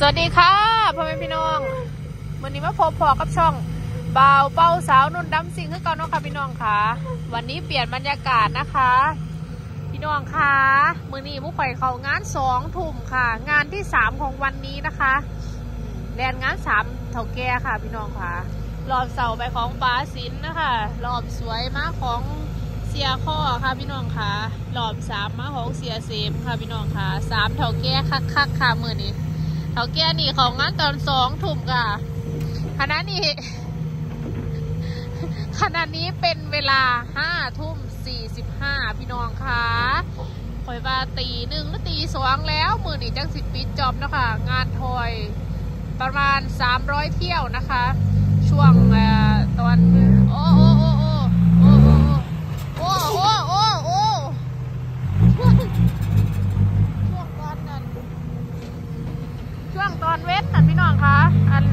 สวัสดีค่ะพ่อแม่พี่น้องวันนี้มาพบพอกับช่องเบาเป้าสาวนุ่นดำสิงคือเก่าเนาะค่ะพี่น้องค่ะ วันนี้เปลี่ยนบรรยากาศนะคะ พี่น้องค่ะมือนี้มุกไข่เขางานสองทุ่มค่ะ งานที่สามของวันนี้นะคะแดนงานสามเท่าแก่ค่ะ พี่น้องค่ะรอบเสาไปของบาสินนะคะรอบสวยมากของเสียข้อค่ะพี่น้องค่ะรอบสามมาของเสียเซมค่ะพี่น้องค่ะสามเท่าแก่คักๆค่ะมือนี้ เท่าแก่นี่ของงานตอนสองทุ่มค่ะขณะนี้ขณะนี้เป็นเวลาห้าทุ่มสี่สิบห้าพี่น้องค่ะคอยว่าตีหนึ่งหรือตีสองแล้ว มือนี่จังสิบปิดจอบนะคะ งานทอยประมาณสามร้อยเที่ยวนะคะ ช่วงตอนโอ้ ช่วงตอนเว้นนั่นพี่น้องคะอัน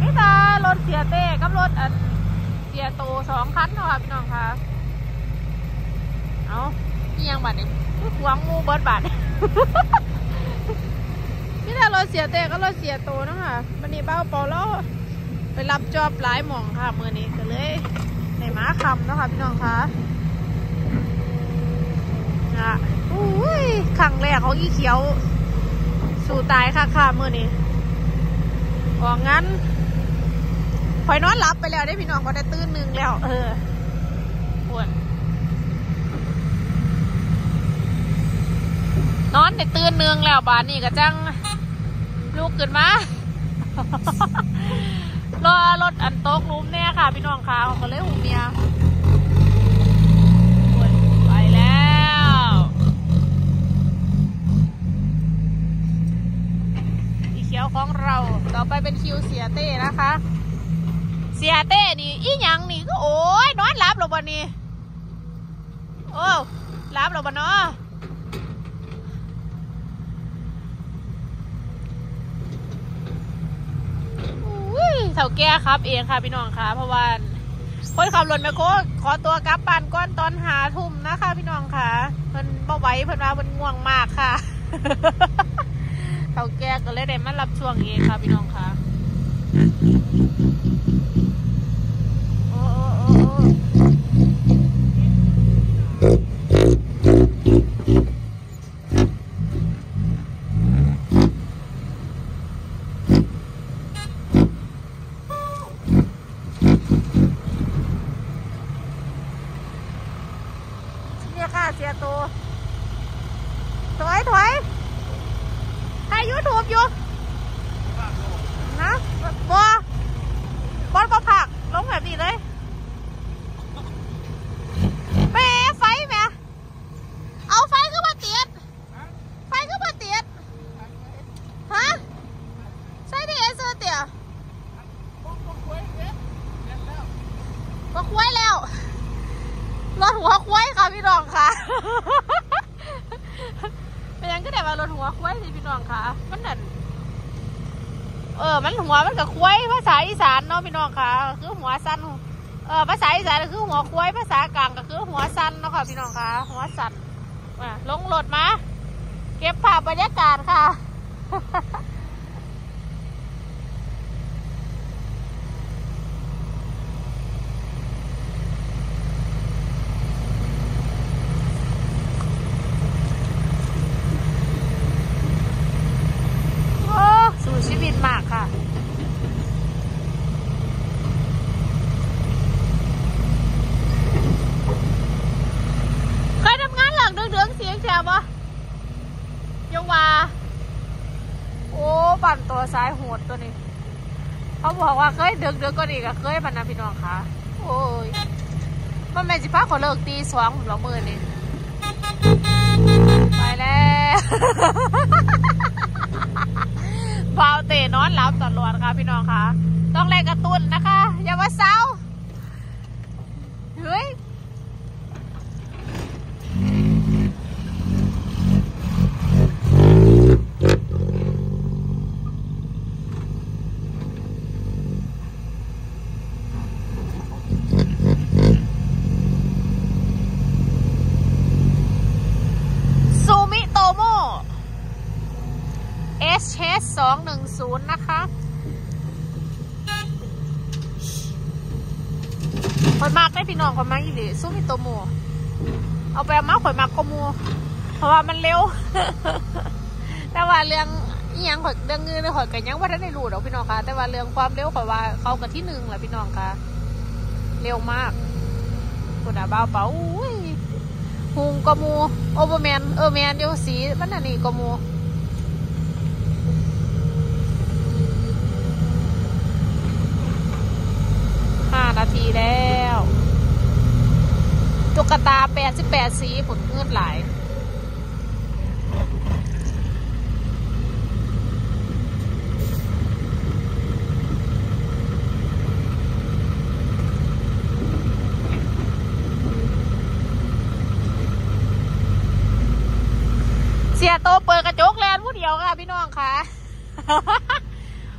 นี่ตารถเสียเต้กับรถอันเสียโตสองคันเนาะค่ะพี่น้องคะเอาพี่ยังบัดนี่หวงงูเบิดบัดนี่ตารถเสียเต้ก็รถเสียโตเนาะค่ะวันนี้เบ้าเปอแล้วไปรับจอบหลายหม่องค่ะมือนี้ก็เลยในม้าคำเนาะค่ะพี่น้องคะอะอุ้ยครั้งแรกของอีเขียว สู่ตายค่ะค่ะมือนี้ออกงั้นคอยนอนหลับไปแล้วได้พี่น้องพอได้ตื่นหนึ่งแล้ว เออปวดนอนได้ตื่นหนึ่งแล้วบานนี้ก็จังลูกขึ้นมารอรถอันโต๊ะลุ้มเนี่ยค่ะ พี่น้องค่ะเขาเลยหูเมียปวดไปแล้ว สีเขียวของเรา ต่อไปเป็นคิวเสียเต้นะคะ เสียเต้นี่อีหยังนี่ก็โอ้ยนอนหลับหรอบ่นี่โอ้หลับหรอบ่เนาะอุ้ยเถ่าแก่ครับเองค่ะพี่น้องค่ะเพราะว่าคนขับรถแมคโครขอตัวกลับบ้านก่อนตอนหาทุ่มนะคะ พี่น้องค่ะเพิ่นบ่ไหวเพิ่นว่าเพิ่นง่วงมากค่ะ ก็เลยได้มารับช่วงเองค่ะพี่น้องค่ะโอ้โอ้โอ้โอ้เนี่ยค่ะเสียตัว không vô? Hả? Bo bo có phạt đúng là gì đấy. เป็นยังก็ได้มารถหัวคุ้ยสิพี่น้องค่ะ มันนั่นเออ มันหัวมันกับคุ้ยภาษาอีสานเนาะพี่น้องค่ะ คือหัวสั้นเออภาษาอีสานก็คือหัวคุ้ยภาษากลางก็คือหัวสั้นเนาะค่ะพี่น้องค่ะ หัวสั้นมาลงรถมา เก็บภาพบรรยากาศค่ะ โอ้สู่ชีวิต มากค่ะ เคยทำงานหลังเดืองๆเสียงแฉบะยังว่า โอ้ปั่นตัวซ้ายโหดตัวนี้ เขาบอกว่าเคยเดืองๆก็ดีก็เคยพันนะพี่น้องค่ะ โอ้ย มันแม่จิพาขอเลิกตีสองหรอมือนี่ไปแล้ว ฟาวเตนอนหลับตลอดค่ะพี่น้องค่ะ ต้องแล่นกระตุ้นนะคะ อย่ามาเศร้าเฮ้ยซูมิโตโม S สองห นะคะ ข่อยมากได้พี่น้องข่อยมากอีหลีสู้มีตัวหมูเอาไปเอามาข่อยมากก็มูเพราะว่ามันเร็ว แต่ว่าเรื่องอีหยังข่อยเรื่องเงินข่อยก็ยังว่าท่านได้รู้ดอกพี่น้องค่ะแต่ว่าเรื่องความเร็วข่อยว่าเขากับที่หนึ่งแหละพี่น้องค่ะเร็วมากคุณอาบ้าเป๋าอุ้ยหุงกมูโอเปอร์แมนเออแมนเดียวสีมันอันนี้กมูห้านาทีแล้ว ตุ๊ กตาแปดสิบแปดสีผลเงือดหลายเสียโตเปิดกระจกแลนผู้เดียวค่ะพี่น้องค่ะ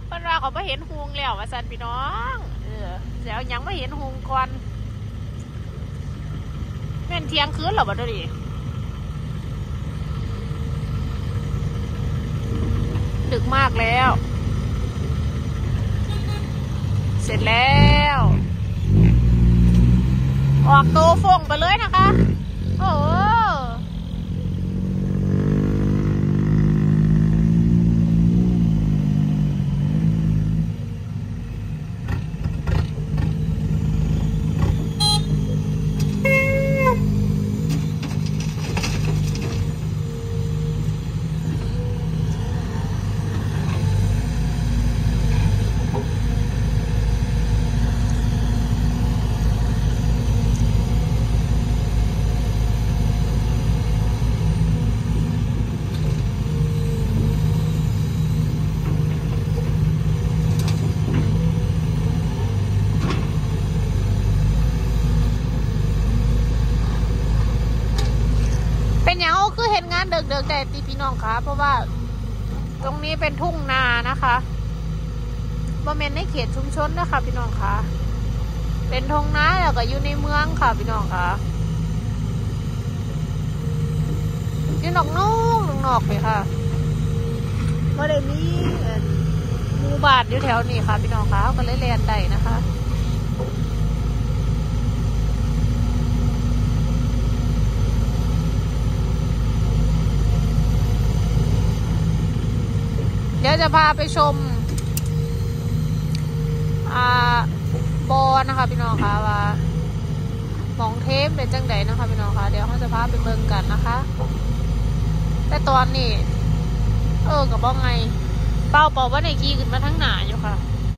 เพิ่นว่าเขาไม่เห็นหุงแล้วว่าสันพี่น้อง เออเสียวยังไม่เห็นหุงก่อน แม่นเที่ยงคืนหรอบัดนี้ดึกมากแล้ว เสร็จแล้ว ออกโตฟงไปเลยนะคะ โอ้ คือเห็นงานเดิกๆแต่ตีพี่น้องคะเพราะว่า ตรงนี้เป็นทุ่งนานะคะบ่แม่นในเขตชุมชนนะคะพี่น้องคะเป็นทุ่งนาแล้วก็อยู่ในเมืองค่ะพี่น้องคะอยู่นอกนอกนอกนอกเลยค่ะไม่ได้มีหมู่บ้านอยู่แถวนี้ค่ะพี่น้องคะเขาก็เลยแลนได้นะคะ เดี๋ยวจะพาไปชมอ่าบอนะคะพี่น้องคะว่าหมองเทปเป็นจังไดนะคะพี่น้องคะเดี๋ยวเขาจะพาไปเบิ่งกันนะคะ แต่ตอนนี้ เออกับว่าไง เป้าเป่าว่าในขี้ขึ้นมาทั้งหนาอยู่ค่ะ